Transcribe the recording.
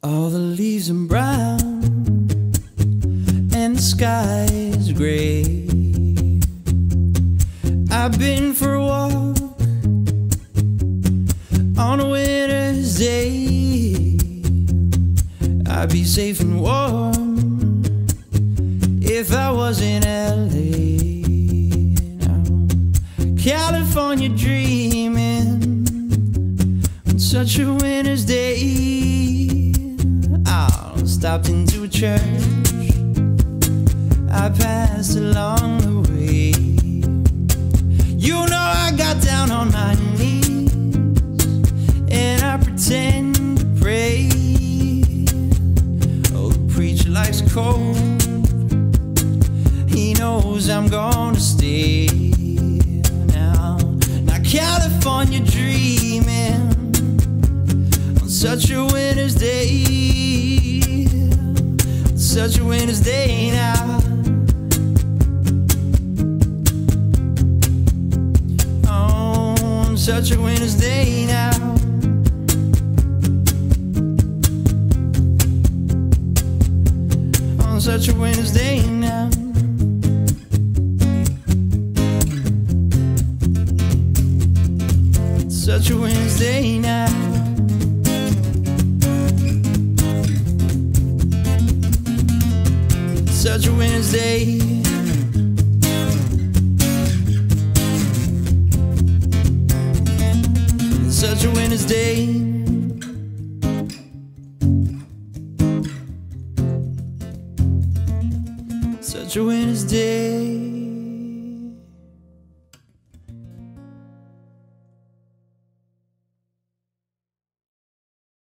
All the leaves are brown and the sky is gray. I've been for a walk on a winter's day. I'd be safe and warm if I was in LA. Now, California dreaming on such a winter's day. Stopped into a church. I passed along the way. You know I got down on my knees and I pretend to pray. Oh, the preacher likes cold. He knows I'm gonna stay now. Now California dreaming on such a winter's day. Such a winter's day now. on such a winter's day now. On such a winter's day now. Such a winter's day Such a winter's day. such a winter's day. Such a winter's day.